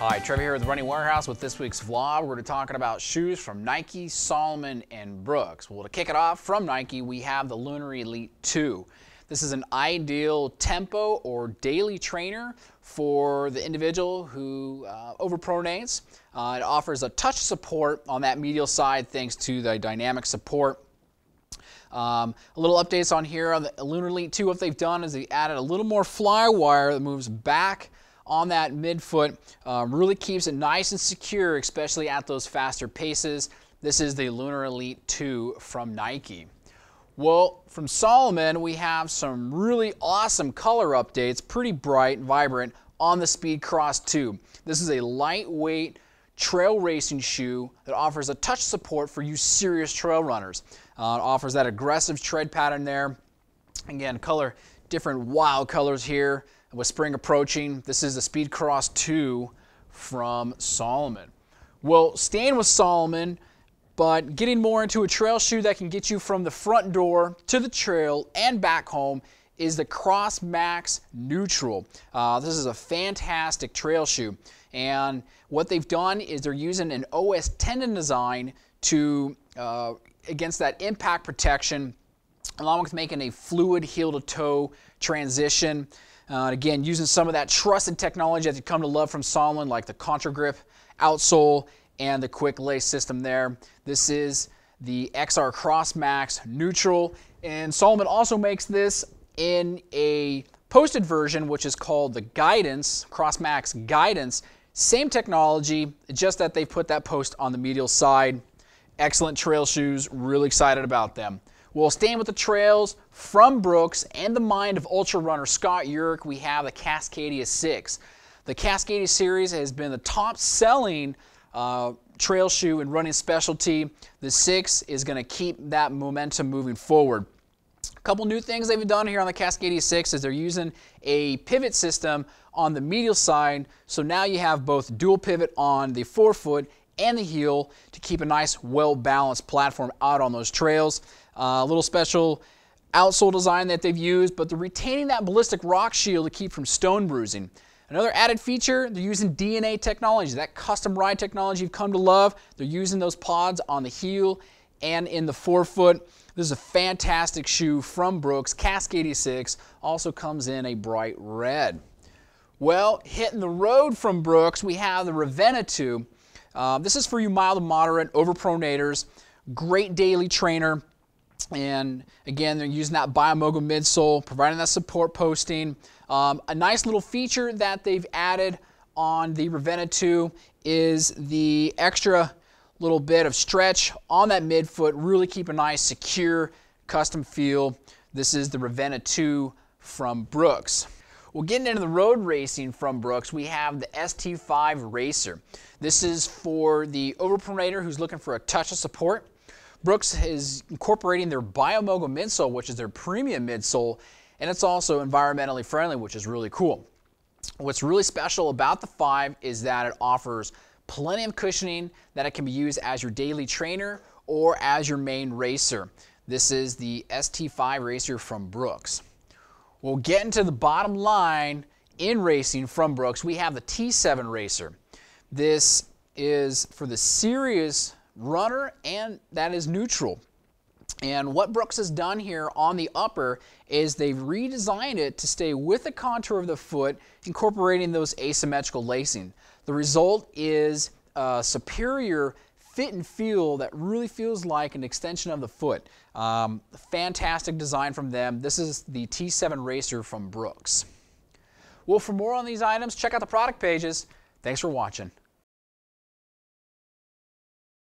Hi, Trevor here with Running Warehouse with this week's vlog. We're talking about shoes from Nike, Salomon, and Brooks. Well, to kick it off from Nike, we have the Lunar Elite 2. This is an ideal tempo or daily trainer for the individual who uh, overpronates. Uh, it offers a touch support on that medial side thanks to the dynamic support. Um, a little updates on here on the Lunar Elite 2. What they've done is they added a little more Flywire that moves back on that midfoot. Um, really keeps it nice and secure, especially at those faster paces. This is the Lunar Elite 2 from Nike. Well, from Salomon, we have some really awesome color updates, pretty bright and vibrant, on the Speed Cross 2. This is a lightweight trail racing shoe that offers a touch support for you serious trail runners. Uh, offers that aggressive tread pattern there. Again, color, different wild colors here with spring approaching. This is the Speed Cross 2 from Salomon. Well, staying with Salomon, but getting more into a trail shoe that can get you from the front door to the trail and back home is the Cross Max Neutral. Uh, this is a fantastic trail shoe. And what they've done is they're using an OS tendon design to uh, against that impact protection, along with making a fluid heel to toe transition. Uh, again, using some of that trusted technology that you come to love from Salomon, like the ContraGrip outsole and the quick lace system there. This is the XR Cross Max Neutral, and Salomon also makes this in a posted version, which is called the Guidance, Cross Max Guidance. Same technology, just that they put that post on the medial side. Excellent trail shoes, really excited about them. Well, staying with the trails from Brooks and the mind of ultra runner Scott Jurek, we have the Cascadia 6. The Cascadia series has been the top selling uh, trail shoe and running specialty. The 6 is going to keep that momentum moving forward. A couple new things they've done here on the Cascadia 6 is they're using a pivot system on the medial side. So now you have both dual pivot on the forefoot and the heel to keep a nice, well-balanced platform out on those trails. Uh, a little special outsole design that they've used, but they're retaining that ballistic rock shield to keep from stone bruising. Another added feature, they're using DNA technology, that custom ride technology you've come to love. They're using those pods on the heel and in the forefoot. This is a fantastic shoe from Brooks, Cascadia 6, also comes in a bright red. Well, hitting the road from Brooks, we have the Ravenna 2. Uh, this is for you mild to moderate overpronators. Great daily trainer. And again, they're using that Biomogo midsole, providing that support posting. Um, a nice little feature that they've added on the Ravenna 2 is the extra little bit of stretch on that midfoot, really keep a nice, secure, custom feel. This is the Ravenna 2 from Brooks. Well, getting into the road racing from Brooks, we have the ST5 Racer. This is for the overpronator who's looking for a touch of support. Brooks is incorporating their Biomogo midsole, which is their premium midsole, and it's also environmentally friendly, which is really cool. What's really special about the 5 is that it offers plenty of cushioning that it can be used as your daily trainer or as your main racer. This is the ST5 Racer from Brooks. We'll get into the bottom line in racing from Brooks. We have the T7 Racer. This is for the serious runner and that is neutral. And what Brooks has done here on the upper is they've redesigned it to stay with the contour of the foot, incorporating those asymmetrical lacing. The result is a superior fit and feel that really feels like an extension of the foot. Um, fantastic design from them. This is the T7 Racer from Brooks. Well, for more on these items, check out the product pages. Thanks for watching.